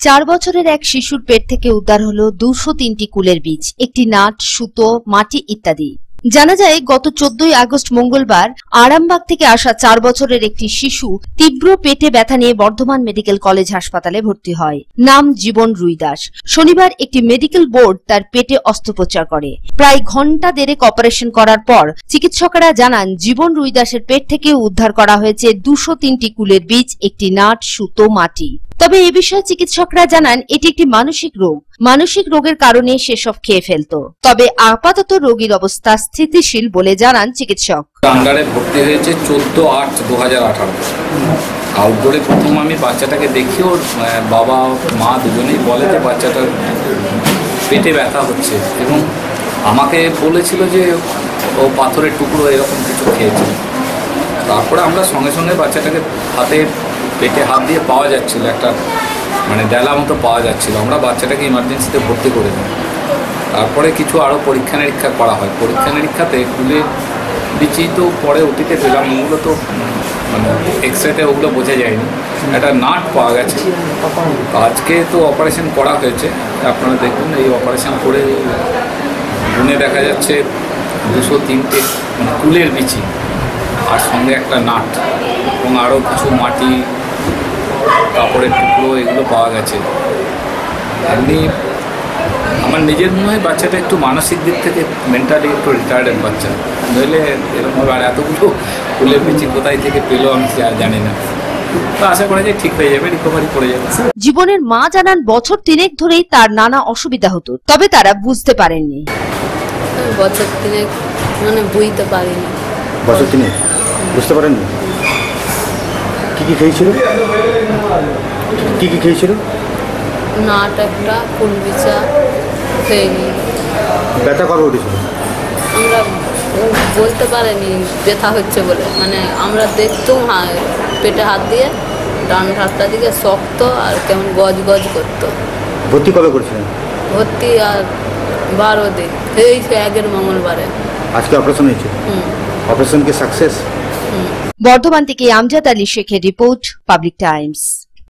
চার বছরের এক শিশুর পেট থেকে উদ্ধার হলো দুশো তিনটি কুলের বীজ, একটি নাট, সুতো, মাটি ইত্যাদি। জানা যায়, গত চোদ্দই আগস্ট মঙ্গলবার আরামবাগ থেকে আসা চার বছরের একটি শিশু তীব্র পেটে ব্যথা নিয়ে বর্ধমান মেডিকেল কলেজ হাসপাতালে ভর্তি হয়। নাম জীবন রুইদাস শনিবার একটি মেডিকেল বোর্ড তার পেটে অস্ত্রোপচার করে। প্রায় ঘণ্টা দেড়েক অপারেশন করার পর চিকিৎসকরা জানান, জীবন রুইদাসের পেট থেকে উদ্ধার করা হয়েছে দুশো তিনটি কুলের বীজ, একটি নাট, সুতো, মাটি। তবে এ বিষয়ে চিকিৎসকরা জানান, এটি একটি মানসিক রোগ। মানসিক রোগের কারণে সেসব খেয়ে ফেলতো। তবে আপাতত রোগীর অবস্থা স্থিতিশীল বলে জানান চিকিৎসক। আন্ডারে ভর্তি হয়েছে চোদ্দ আট দু হাজার আঠারো। আউটডোরে প্রথম আমি বাচ্চাটাকে দেখি, ওর বাবা, মা দুজনেই বলে যে বাচ্চাটার পেটে ব্যথা হচ্ছে এবং আমাকে বলেছিল যে ও পাথরের টুকরো এরকম কিছু খেয়েছে। তারপরে আমরা সঙ্গে সঙ্গে বাচ্চাটাকে হাতে পেটে হাত দিয়ে পাওয়া যাচ্ছিল, একটা মানে ডেলা মতো পাওয়া যাচ্ছিল। আমরা বাচ্চাটাকে ইমার্জেন্সিতে ভর্তি করে দিই। তারপরে কিছু আরও পরীক্ষা নিরীক্ষা করা হয়। পরীক্ষা নিরীক্ষাতে কুলের বিচি তো পরে অতীতে পেলাম, ওগুলো তো মানে এক্স রেতে ওগুলো বোঝা যায়নি। একটা নাট পাওয়া গেছে। আজকে তো অপারেশন করা হয়েছে। আপনারা দেখুন, এই অপারেশন করে গুনে দেখা যাচ্ছে দুশো তিনটে মানে কুলের বিচি আর সঙ্গে একটা নাট এবং আরও কিছু মাটি কাপড়ের টুকরো এগুলো পাওয়া গেছে। এমনি আমার নিজের মনে হয় বাচ্চাটা একটু মানসিক দিক থেকে মেন্টালি একটু রিটায়ার্ডের বাচ্চা। নইলে এরকমভাবে আর এতগুলো ফুলের পিছি কোথায় থেকে পেল আমি আর জানি না। তো আশা করা যায় ঠিক হয়ে যাবে রিকভারি করে যাবে। জীবনের মা জানান বছর তিনেক ধরেই তার নানা অসুবিধা হতো তবে তারা বুঝতে পারেননি। বছর তিনে মানে বুঝতে পারেনি। বছর তিনে বুঝতে পারেননি? কি কি খেয়েছিল? কি কি খেয়েছিল? নাট একটা ফুল বিচা খেয়ে ব্যথা কবে উঠেছিল? আমরা বলতে পারিনি ব্যথা হচ্ছে বলে। মানে আমরা দেখতাম পেটে হাত দিয়ে ডান হাতটা দিকে শক্ত আর কেমন গজ গজ করতো। ভর্তি কবে করেছিলেন? ভর্তি আর বারো দিন। এই আগের মঙ্গলবারে। আজকে অপারেশন হয়েছে? হুম। অপারেশন কি সাকসেস বর্ধমান থেকে আমজাদ আলী শেখের রিপোর্ট পাবলিক টাইমস।